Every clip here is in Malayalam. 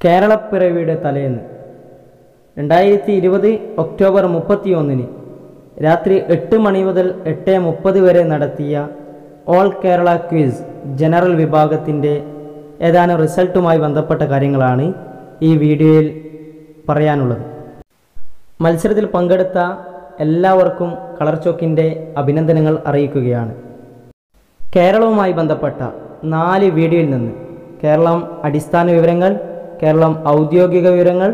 കേരളപ്പിറവിയുടെ തലേന്ന് രണ്ടായിരത്തി ഇരുപത് ഒക്ടോബർ മുപ്പത്തി ഒന്നിന് രാത്രി എട്ട് മണി മുതൽ എട്ട് മുപ്പത് വരെ നടത്തിയ ഓൾ കേരള ക്വിസ് ജനറൽ വിഭാഗത്തിന്റെ ഏതാനും റിസൾട്ടുമായി ബന്ധപ്പെട്ട കാര്യങ്ങളാണ് ഈ വീഡിയോയിൽ പറയാനുള്ളത്. മത്സരത്തിൽ പങ്കെടുത്ത എല്ലാവർക്കും കളർ ചോക്കിന്റെ അഭിനന്ദനങ്ങൾ അറിയിക്കുകയാണ്. കേരളവുമായി ബന്ധപ്പെട്ട നാല് വീഡിയോയിൽ നിന്ന് കേരളം അടിസ്ഥാന വിവരങ്ങൾ കേരളം ഔദ്യോഗിക വിവരങ്ങൾ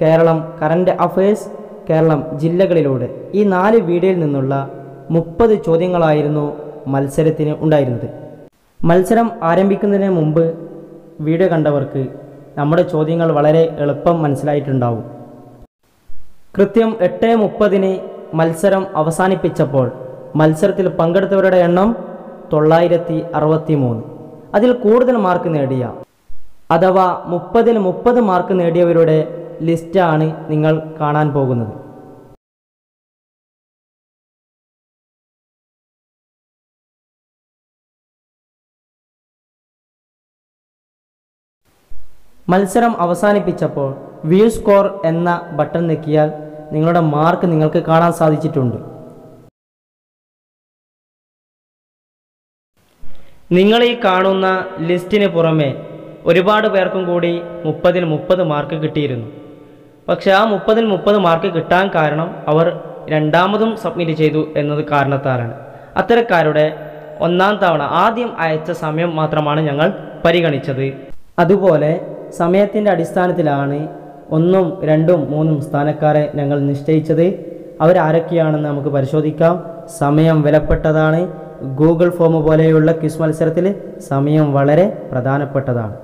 കേരളം കറണ്ട് അഫയേഴ്സ് കേരളം ജില്ലകളിലൂടെ. ഈ നാല് വീഡിയോയിൽ നിന്നുള്ള മുപ്പത് ചോദ്യങ്ങളായിരുന്നു മത്സരത്തിന് ഉണ്ടായിരുന്നത്. മത്സരം ആരംഭിക്കുന്നതിന് മുമ്പ് വീഡിയോ കണ്ടവർക്ക് നമ്മുടെ ചോദ്യങ്ങൾ വളരെ എളുപ്പം മനസ്സിലായിട്ടുണ്ടാവും. കൃത്യം എട്ട് മുപ്പതിന് മത്സരം അവസാനിപ്പിച്ചപ്പോൾ മത്സരത്തിൽ പങ്കെടുത്തവരുടെ എണ്ണം തൊള്ളായിരത്തി അതിൽ കൂടുതൽ മാർക്ക് നേടിയ അഥവാ മുപ്പതിൽ മുപ്പത് മാർക്ക് നേടിയവരുടെ ലിസ്റ്റാണ് നിങ്ങൾ കാണാൻ പോകുന്നത്. മത്സരം അവസാനിപ്പിച്ചപ്പോൾ വ്യൂ സ്കോർ എന്ന ബട്ടൺ ഞെക്കിയാൽ നിങ്ങളുടെ മാർക്ക് നിങ്ങൾക്ക് കാണാൻ സാധിച്ചിട്ടുണ്ട്. നിങ്ങൾ ഈ കാണുന്ന ലിസ്റ്റിന് പുറമെ ഒരുപാട് പേർക്കും കൂടി മുപ്പതിൽ മുപ്പത് മാർക്ക് കിട്ടിയിരുന്നു. പക്ഷെ ആ മുപ്പതിൽ മുപ്പത് മാർക്ക് കിട്ടാൻ കാരണം അവർ രണ്ടാമതും സബ്മിറ്റ് ചെയ്തു എന്നത് കാരണത്താലാണ്. അത്തരക്കാരുടെ ഒന്നാം തവണ ആദ്യം അയച്ച സമയം മാത്രമാണ് ഞങ്ങൾ പരിഗണിച്ചത്. അതുപോലെ സമയത്തിന്റെ അടിസ്ഥാനത്തിലാണ് ഒന്നും രണ്ടും മൂന്നും സ്ഥാനക്കാരെ ഞങ്ങൾ നിശ്ചയിച്ചത്. അവരാരൊക്കെയാണെന്ന് നമുക്ക് പരിശോധിക്കാം. സമയം വിലപ്പെട്ടതാണ്. ഗൂഗിൾ ഫോം പോലെയുള്ള ക്വിസ് മത്സരത്തിൽ സമയം വളരെ പ്രധാനപ്പെട്ടതാണ്.